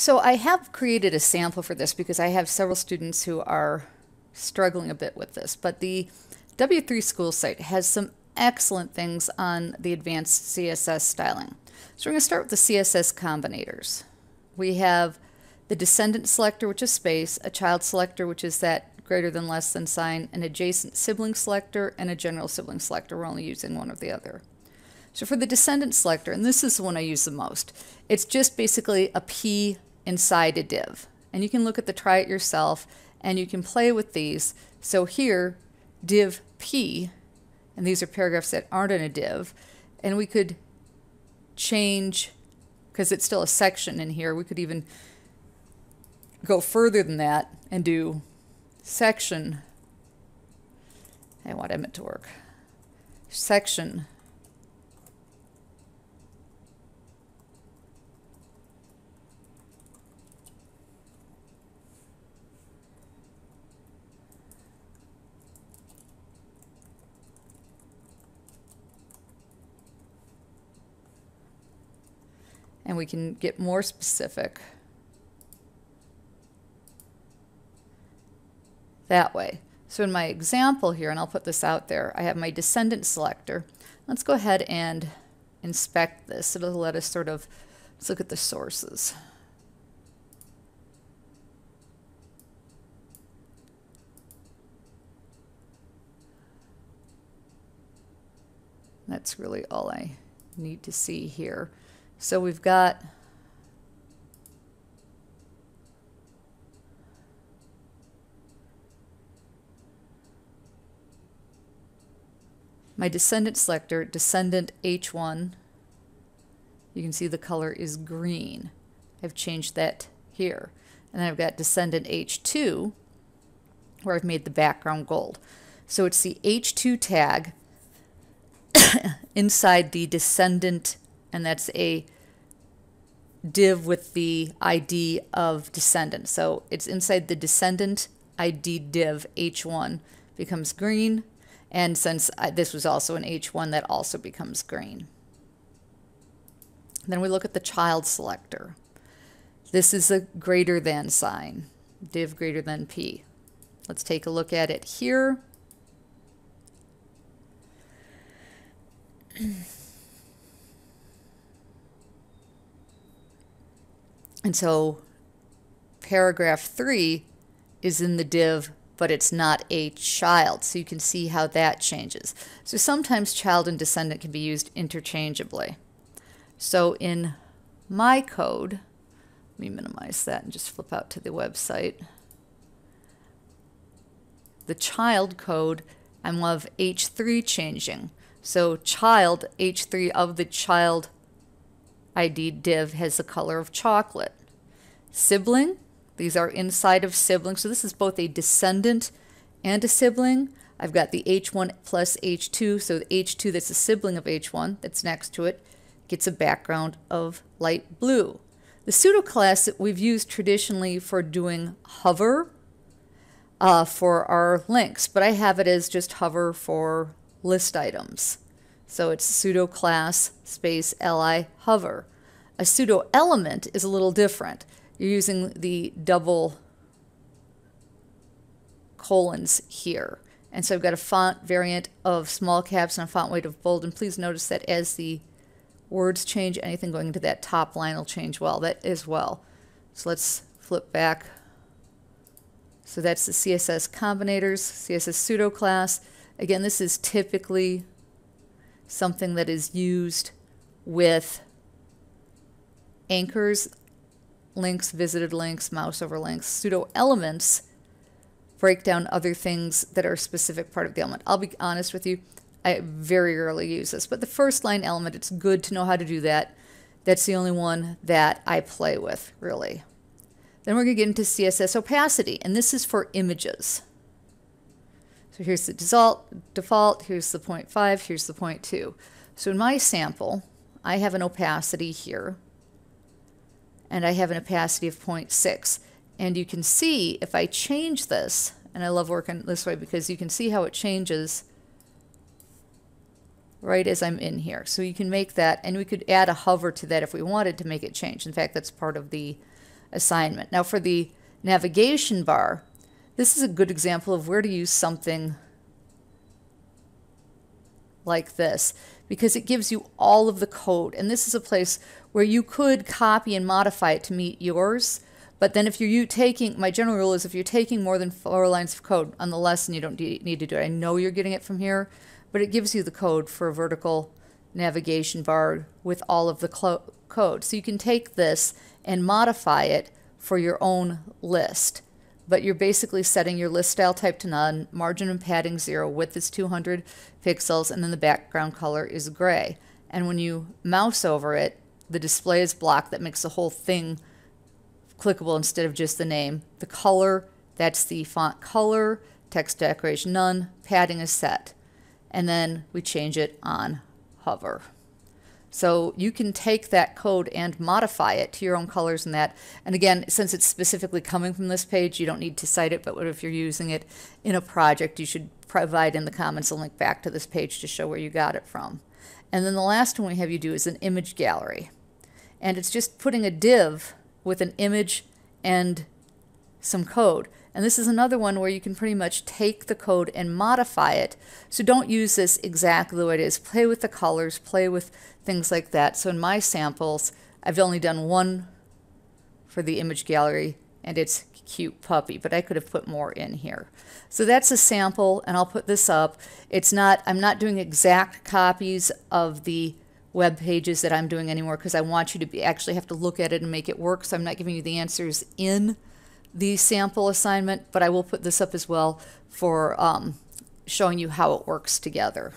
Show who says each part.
Speaker 1: So I have created a sample for this because I have several students who are struggling a bit with this, but the W3 school site has some excellent things on the advanced CSS styling. So we're going to start with the CSS combinators. We have the descendant selector, which is space, a child selector, which is that greater than less than sign, an adjacent sibling selector, and a general sibling selector. We're only using one or the other. So for the descendant selector, and this is the one I use the most, it's just basically a P inside a div. And you can look at the try it yourself and you can play with these. So here, div P, and these are paragraphs that aren't in a div, and we could change, because it's still a section in here, we could even go further than that and do section, I want it to work, section and we can get more specific that way. So in my example here, and I'll put this out there, I have my descendant selector. Let's go ahead and inspect this. It'll let us sort of, let's look at the sources. That's really all I need to see here. So we've got my descendant selector, descendant H1. You can see the color is green. I've changed that here. And then I've got descendant H2 where I've made the background gold. So it's the H2 tag inside the descendant and that's a div with the ID of descendant. So it's inside the descendant ID div H1 becomes green. And since I, this was also an H1, that also becomes green. Then we look at the child selector. This is a greater than sign, div greater than P. Let's take a look at it here. And so paragraph three is in the div, but it's not a child. So you can see how that changes. So sometimes child and descendant can be used interchangeably. So in my code, let me minimize that and just flip out to the website. The child code, I love H3 changing. So child, H3 of the child ID div has the color of chocolate. Sibling, these are inside of sibling. So this is both a descendant and a sibling. I've got the H1 plus H2. So the H2 that's a sibling of H1 that's next to it gets a background of light blue. The pseudo class that we've used traditionally for doing hover uh, for our links, but I have it as just hover for list items. So it's pseudo class space li hover. A pseudo element is a little different. You're using the double colons here. And so I've got a font variant of small caps and a font weight of bold. And please notice that as the words change, anything going into that top line will change well, that as well. So let's flip back. So that's the CSS combinators, CSS pseudo class. Again, this is typically something that is used with anchors, links, visited links, mouse over links. Pseudo elements break down other things that are a specific part of the element. I'll be honest with you, I very rarely use this, but the first line element, it's good to know how to do that. That's the only one that I play with, really. Then we're going to get into CSS opacity, and this is for images. So here's the default, default, here's the 0.5, here's the 0.2. So in my sample, I have an opacity here, and I have an opacity of 0.6. And you can see if I change this, and I love working this way because you can see how it changes right as I'm in here. So you can make that, and we could add a hover to that if we wanted to make it change. In fact, that's part of the assignment. Now for the navigation bar, this is a good example of where to use something like this because it gives you all of the code. And this is a place where you could copy and modify it to meet yours. But then if you're taking, my general rule is if you're taking more than four lines of code on the lesson, you don't need to do it. I know you're getting it from here, but it gives you the code for a vertical navigation bar with all of the code. So you can take this and modify it for your own list. But you're basically setting your list style type to none, margin and padding zero, width is 200 pixels, and then the background color is gray. And when you mouse over it, the display is blocked. That makes the whole thing clickable instead of just the name. The color, that's the font color, text decoration none, padding is set. And then we change it on hover. So you can take that code and modify it to your own colors and that. And again, since it's specifically coming from this page, you don't need to cite it, but if you're using it in a project, you should provide in the comments a link back to this page to show where you got it from. And then the last one we have you do is an image gallery. And it's just putting a div with an image and some code. And this is another one where you can pretty much take the code and modify it. So don't use this exactly the way it is. Play with the colors, play with things like that. So in my samples, I've only done one for the image gallery and it's cute puppy, but I could have put more in here. So that's a sample and I'll put this up. It's not, I'm not doing exact copies of the web pages that I'm doing anymore because I want you to be, actually have to look at it and make it work. So I'm not giving you the answers in the sample assignment, but I will put this up as well for um, showing you how it works together.